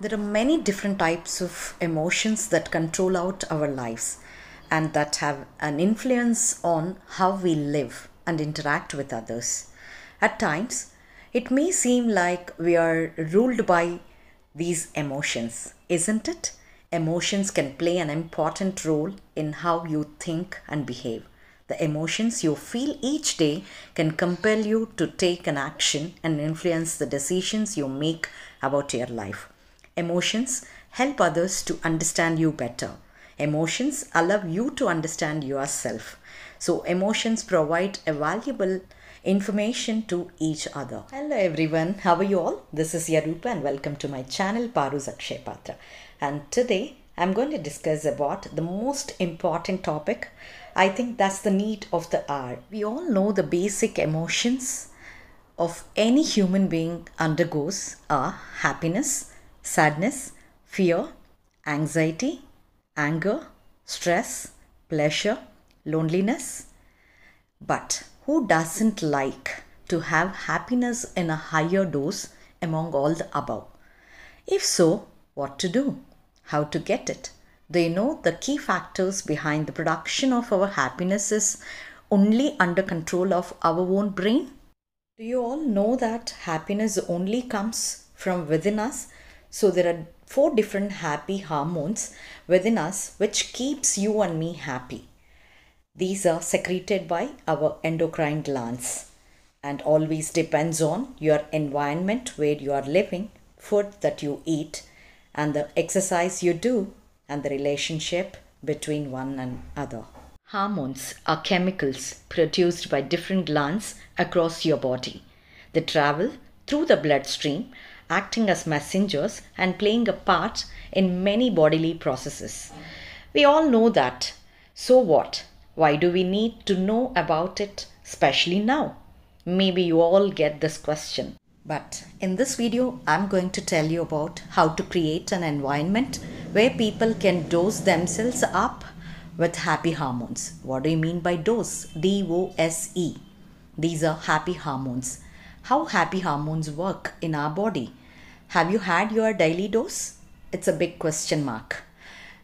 There are many different types of emotions that control out our lives and that have an influence on how we live and interact with others. At times, it may seem like we are ruled by these emotions, isn't it? Emotions can play an important role in how you think and behave. The emotions you feel each day can compel you to take an action and influence the decisions you make about your life. Emotions help others to understand you better. Emotions allow you to understand yourself. So, emotions provide a valuable information to each other. Hello everyone, how are you all? This is Yarupa and welcome to my channel Paru's Akshay. And today I'm going to discuss about the most important topic. I think that's the need of the hour. We all know the basic emotions of any human being undergoes are happiness, sadness, fear, anxiety, anger, stress, pleasure, loneliness. But who doesn't like to have happiness in a higher dose among all the above? If so, what to do? How to get it? They know the key factors behind the production of our happiness is only under control of our own brain? Do you all know that happiness only comes from within us? So there are four different happy hormones within us which keeps you and me happy. These are secreted by our endocrine glands and always depends on your environment where you are living, food that you eat, and the exercise you do, and the relationship between one and other. Hormones are chemicals produced by different glands across your body. They travel through the bloodstream, acting as messengers and playing a part in many bodily processes. We all know that. So what? Why do we need to know about it, especially now? Maybe you all get this question. But in this video, I'm going to tell you about how to create an environment where people can dose themselves up with happy hormones. What do you mean by dose? D O S E. These are happy hormones. How happy hormones work in our body? Have you had your daily dose? It's a big question mark.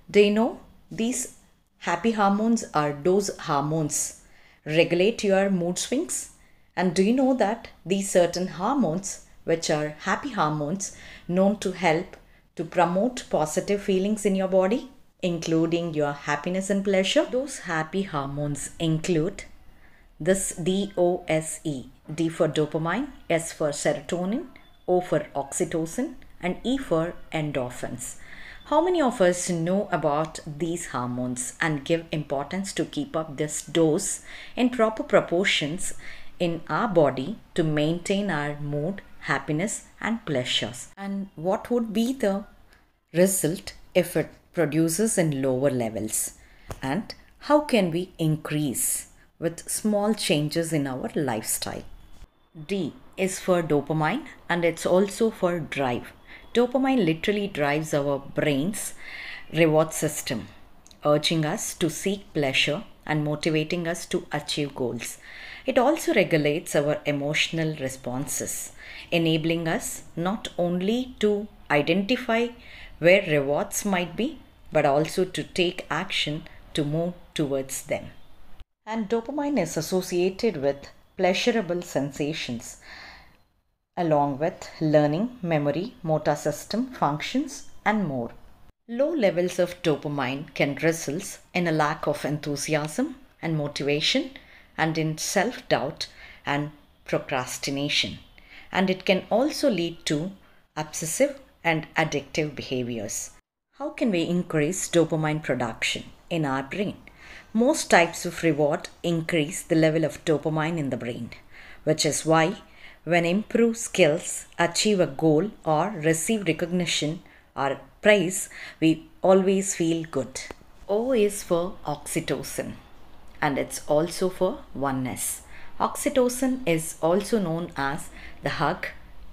Do you know these happy hormones are dose hormones? Regulate your mood swings. And do you know that these certain hormones, which are happy hormones, known to help to promote positive feelings in your body, including your happiness and pleasure? Those happy hormones include this DOSE D for dopamine, S for serotonin, O for oxytocin, and E for endorphins. How many of us know about these hormones and give importance to keep up this dose in proper proportions in our body to maintain our mood, happiness, and pleasures? And what would be the result if it produces in lower levels? And how can we increase with small changes in our lifestyle? D is for dopamine and it's also for drive. Dopamine literally drives our brain's reward system, urging us to seek pleasure and motivating us to achieve goals. It also regulates our emotional responses, enabling us not only to identify where rewards might be, but also to take action to move towards them. And dopamine is associated with pleasurable sensations along with learning, memory, motor system functions, and more. Low levels of dopamine can result in a lack of enthusiasm and motivation and in self doubt and procrastination. And it can also lead to obsessive and addictive behaviors. How can we increase dopamine production in our brain? Most types of reward increase the level of dopamine in the brain, which is why when improve skills, achieve a goal, or receive recognition or praise, we always feel good. O is for oxytocin and it's also for oneness. Oxytocin is also known as the hug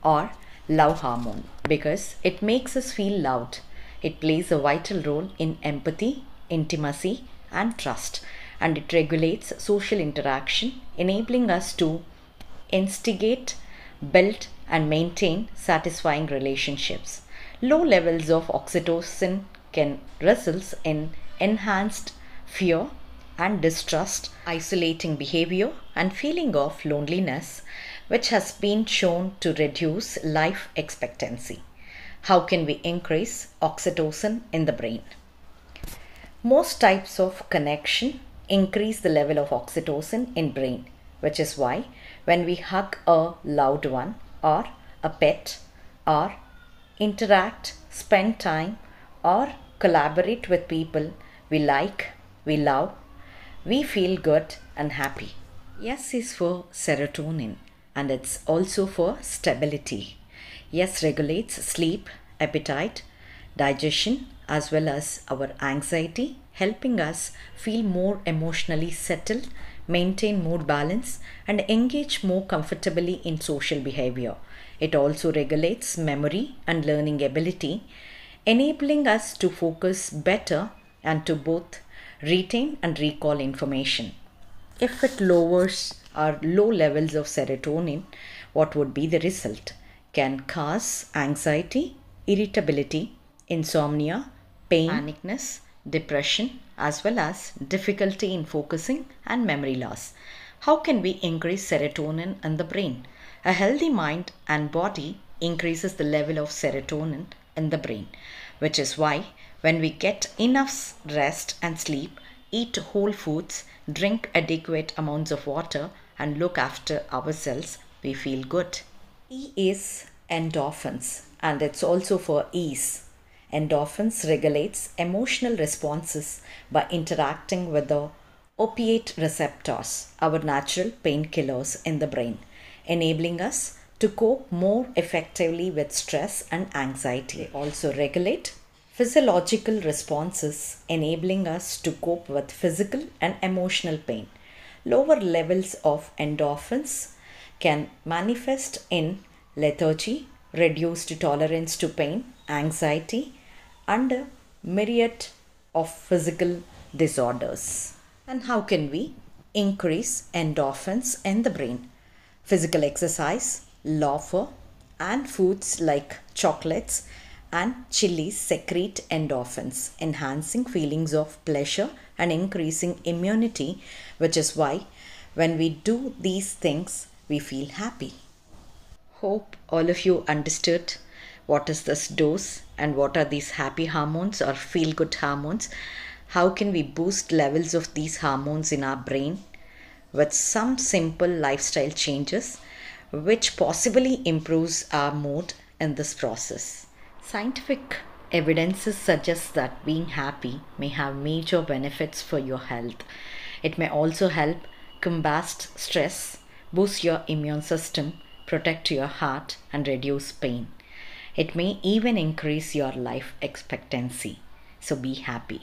or love hormone because it makes us feel loved. It plays a vital role in empathy, intimacy, and trust, and it regulates social interaction, enabling us to instigate build and maintain satisfying relationships. Low levels of oxytocin can result in enhanced fear and distrust, isolating behavior, and feeling of loneliness, which has been shown to reduce life expectancy. How can we increase oxytocin in the brain? Most types of connection increase the level of oxytocin in brain, which is why when we hug a loved one or a pet or interact, spend time or collaborate with people we like, we love, we feel good and happy. S is for serotonin and it's also for stability. S regulates sleep, appetite, digestion, as well as our anxiety, helping us feel more emotionally settled, maintain mood balance, and engage more comfortably in social behavior. It also regulates memory and learning ability, enabling us to focus better and to both retain and recall information. If it lowers our low levels of serotonin, what would be the result? Can cause anxiety, irritability, insomnia, pain, panicness, depression, as well as difficulty in focusing and memory loss. How can we increase serotonin in the brain? A healthy mind and body increases the level of serotonin in the brain, which is why when we get enough rest and sleep, eat whole foods, drink adequate amounts of water, and look after ourselves, we feel good. E is endorphins, and it's also for ease. Endorphins regulates emotional responses by interacting with the opiate receptors, our natural painkillers in the brain, enabling us to cope more effectively with stress and anxiety. They also regulate physiological responses, enabling us to cope with physical and emotional pain. Lower levels of endorphins can manifest in lethargy, reduced tolerance to pain, anxiety, and a myriad of physical disorders. And how can we increase endorphins in the brain? Physical exercise, laughter, and foods like chocolates and chilies secrete endorphins, enhancing feelings of pleasure and increasing immunity, which is why when we do these things, we feel happy. Hope all of you understood what is this dose and what are these happy hormones or feel good hormones. How can we boost levels of these hormones in our brain with some simple lifestyle changes, which possibly improves our mood in this process. Scientific evidences suggest that being happy may have major benefits for your health. It may also help combat stress, boost your immune system, protect your heart, and reduce pain. It may even increase your life expectancy. So be happy.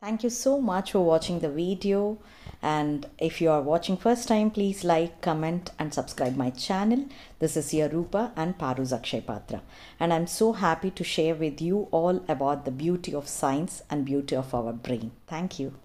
Thank you so much for watching the video. And if you are watching first time please like comment and subscribe my channel. This is your Rupa and Paru Akshaya Pathra. And I'm so happy to share with you all about the beauty of science and beauty of our brain. Thank you